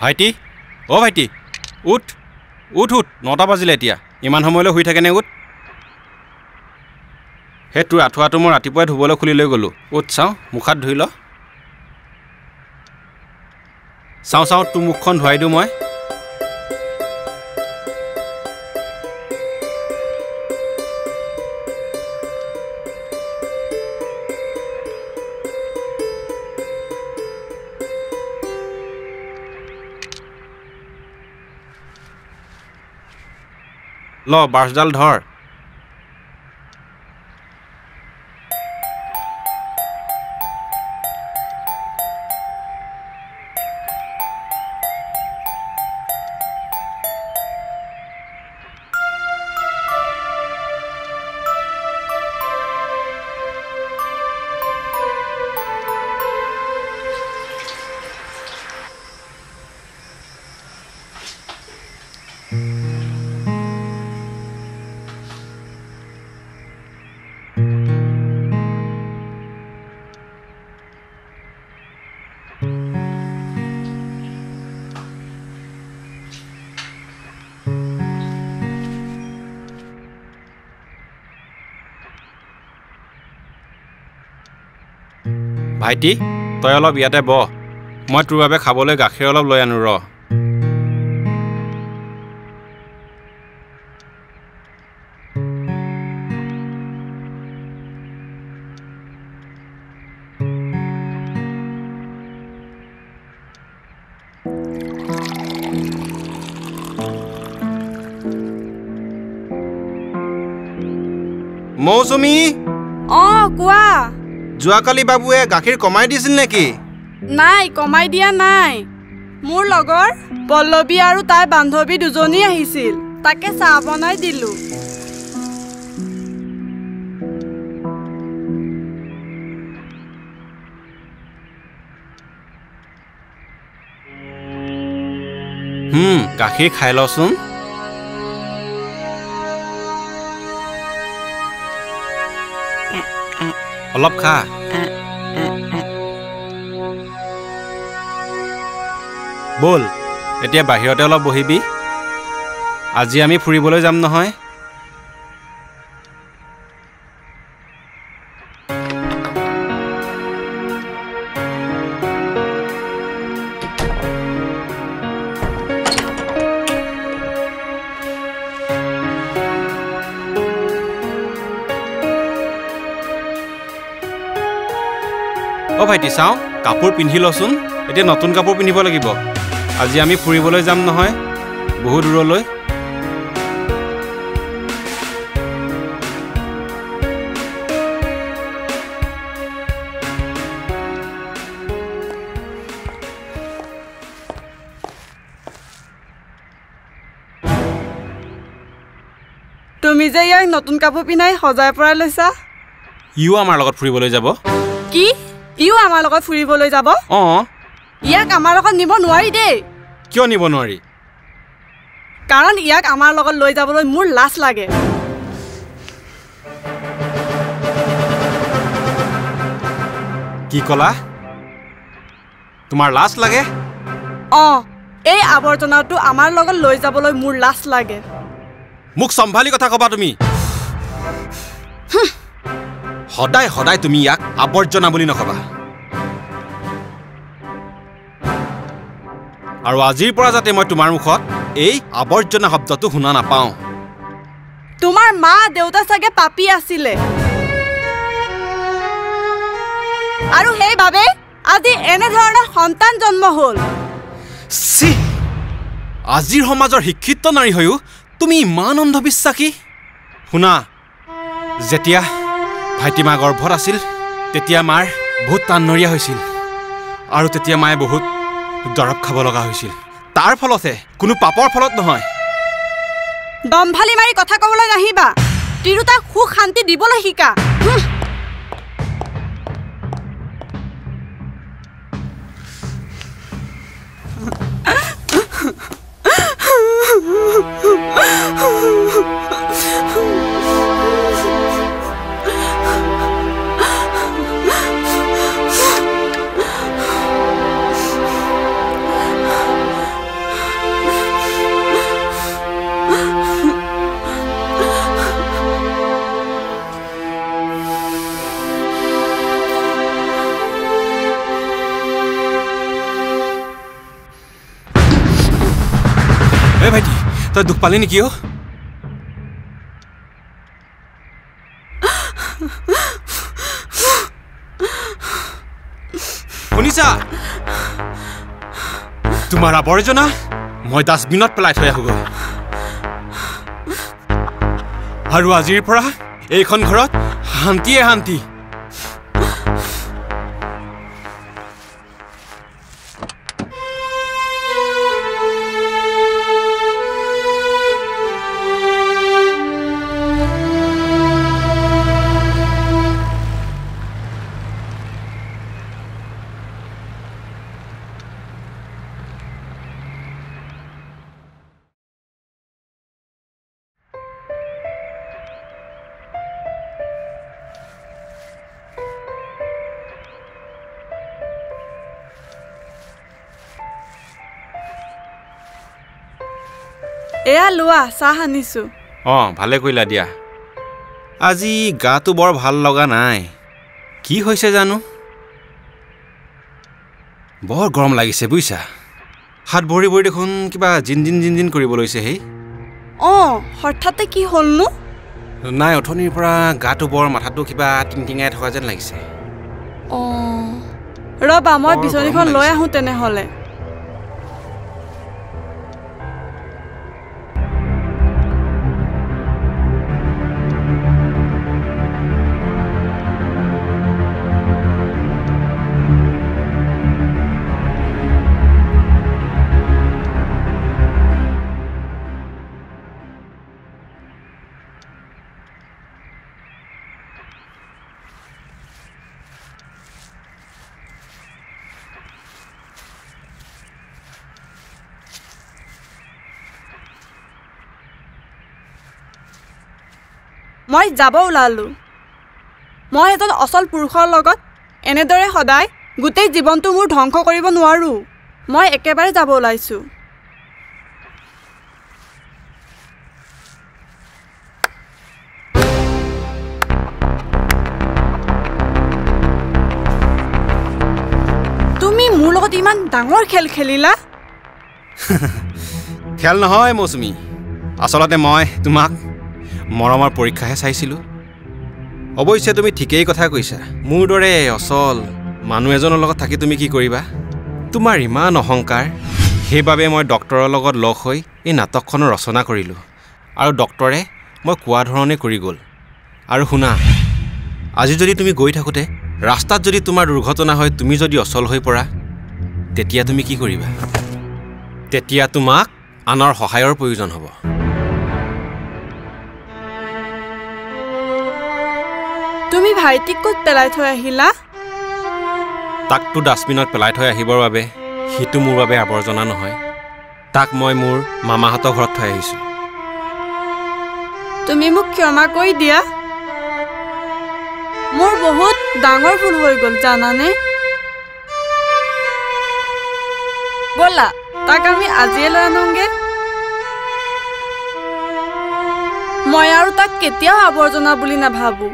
ভাইটি অ' ভাইটি উঠ উঠ উঠ নটা বাজিলে এতিয়া ইমান সময়লৈ শুই থাকেনে উঠ? সেই তোৰ আঁঠুৱাটো মই ৰাতিপুৱাই ধুবলৈ খুলি লৈ গ'লোঁ। উঠ চাওঁ মুখাত ধুই ল। চাওঁ চাওঁ তোৰ মুখখন ধুৱাই দিওঁ মই। ল বাৰ্ছডাল ধৰ। ভাইটি তই অলপ ইয়াতে বহ। মই তোৰ বাবে খাবলৈ গাখীৰ অলপ লৈ আনো ৰ। মৌচুমী? অঁ কোৱা। যোৱাকালি বাবুৱে গাখীৰ কমাই দিছিল নেকি? নাই কমাই দিয়া নাই। মোৰ লগৰ পল্লৱী আৰু তাইৰ বান্ধৱী দুজনী আহিছিল। তাকে চাহ বনাই দিলোঁ। গাখীৰ খাই লচোন অলপ খা ব'ল এতিয়া বাহিৰতে অলপ বহিবি। আজি আমি ফুৰিবলৈ যাম নহয়। অ' ভাইটি চাওঁ কাপোৰ পিন্ধি লচোন। এতিয়া নতুন কাপোৰ পিন্ধিব লাগিব। আজি আমি ফুৰিবলৈ যাম নহয় বহু দূৰলৈ। তুমি যে ইয়াক নতুন কাপোৰ পিন্ধাই সজাই পৰাই লৈছা? ইও আমাৰ লগত ফুৰিবলৈ যাব। কি? ইও আমাৰ লগত ফুৰিবলৈ যাব? অঁ। ইয়াক আমাৰ লগত নিব নোৱাৰি দেই। কিয় নিব নোৱাৰি? কাৰণ ইয়াক আমাৰ লগত লৈ যাবলৈ মোৰ লাজ লাগে। কি ক'লা? তোমাৰ লাজ লাগে? অঁ এই আৱৰ্জনাটো আমাৰ লগত লৈ যাবলৈ মোৰ লাজ লাগে। মোক চম্ভালি কথা ক'বা তুমি। সদায় সদায় তুমি ইয়াক আৱৰ্জনা বুলি নকবা। আৰু আজিৰ পৰা যাতে মই তোমাৰ মুখত এই আৱৰ্জনা শব্দটো শুনা নাপাওঁ। তোমাৰ মা দেউতা চাগে পাপী আছিলে। আৰু সেইবাবে আজি এনেধৰণৰ সন্তান জন্ম হ'ল। আজিৰ সমাজৰ শিক্ষিত নাৰী হৈও তুমি ইমান অন্ধবিশ্বাসী? শুনা যেতিয়া ভাইটি মা গৰ্ভত আছিল তেতিয়া মাৰ বহুত টাননৰীয়া হৈছিল আৰু তেতিয়া মায়ে বহুত দৰৱ খাব লগা হৈছিল। তাৰ ফলতহে কোনো পাপৰ ফলত নহয়। দম্ভালি মাৰি কথা ক'বলৈ নাহিবা। তিৰোতাক সুখ শান্তি দিবলৈ শিকা। তই দুখ পালি নেকি অ' শুনিছা? তোমাৰ আৱৰ্জনা মই ডাষ্টবিনত পেলাই থৈ আহোগৈ। আৰু আজিৰ পৰা এইখন ঘৰত শান্তিয়ে শান্তি। এয়া লোৱা চাহ আনিছো। অঁ ভালে কৰিলা দিয়া। আজি গাটো বৰ ভাল লগা নাই। কি হৈছে জানো? বৰ গৰম লাগিছে বুজিছা হাত ভৰি ভৰি দেখোন কিবা জিন জিন জিন জিন কৰিব লৈছে হেই। অঁ হঠাতে কি হ'লনো নাই অথনিৰ পৰা গাটো বৰ মাথাটো কিবা টিং টিঙাই থকা যেন লাগিছে। অঁ ৰ'বা মই বিচনীখন লৈ। আহোঁ তেনেহ'লে। মই যাব ওলালোঁ। মই এজন অচল পুৰুষৰ লগত এনেদৰে সদায় গোটেই জীৱনটো মোৰ ধ্বংস কৰিব নোৱাৰোঁ। মই একেবাৰে যাব ওলাইছোঁ। তুমি মোৰ লগত ইমান ডাঙৰ খেল খেলিলা? খেল নহয় মৌচুমী। আচলতে মই তোমাক মৰমৰ পৰীক্ষাহে চাইছিলোঁ। অৱশ্যে তুমি ঠিকেই কথা কৈছা। মোৰ দৰে অচল মানুহ এজনৰ লগত থাকি তুমি কি কৰিবা? তোমাৰ ইমান অহংকাৰ। সেইবাবে মই ডক্তৰৰ লগত লগ হৈ এই নাটকখনৰ ৰচনা কৰিলোঁ। আৰু ডক্তৰে মই কোৱা ধৰণে কৰি গ'ল। আৰু শুনা আজি যদি তুমি গৈ থাকোঁতে ৰাস্তাত যদি তোমাৰ দুৰ্ঘটনা হয় তুমি যদি অচল হৈ পৰা তেতিয়া তুমি কি কৰিবা? তেতিয়া তোমাক আনৰ সহায়ৰ প্ৰয়োজন হ'ব। ভাইটিক ক'ত পেলাই থৈ আহিলা? তাকতো ডাষ্টবিনত পেলাই থৈ আহিবৰ বাবে সিটো মোৰ বাবে আৱৰ্জনা নহয়। তাক মই মোৰ মামাহঁতৰ ঘৰত থৈ আহিছোঁ। তুমি মোক ক্ষমা কৰি দিয়া। মোৰ বহুত ডাঙৰ ভুল হৈ গ'ল জানানে? ব'লা তাক আমি আজিয়ে লৈ আনোগে। মই আৰু তাক কেতিয়াও আৱৰ্জনা বুলি নাভাবোঁ।